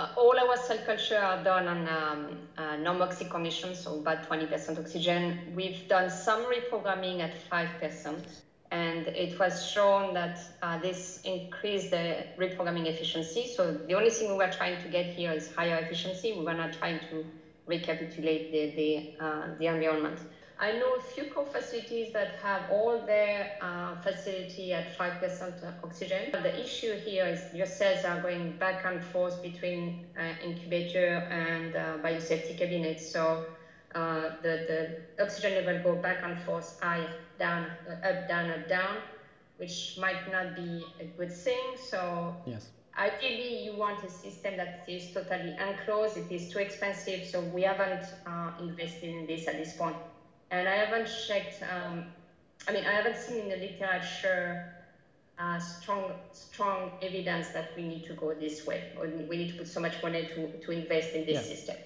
Uh, all our cell culture are done on um, uh, normoxic conditions, so about 20% oxygen. We've done some reprogramming at 5%, and it was shown that uh, this increased the reprogramming efficiency. So the only thing we were trying to get here is higher efficiency. We were not trying to recapitulate the, the, uh, the environment. I know a few core facilities that have all their uh, facility at 5% oxygen. But The issue here is your cells are going back and forth between uh, incubator and uh, biosafety cabinets. So uh, the, the oxygen level go back and forth, high, down, up, down, up, down, which might not be a good thing. So yes. Ideally, you want a system that is totally enclosed. It is too expensive, so we haven't uh, invested in this at this point and I haven't checked. Um, I mean, I haven't seen in the literature uh, strong strong evidence that we need to go this way, or we need to put so much money to, to invest in this yeah. system.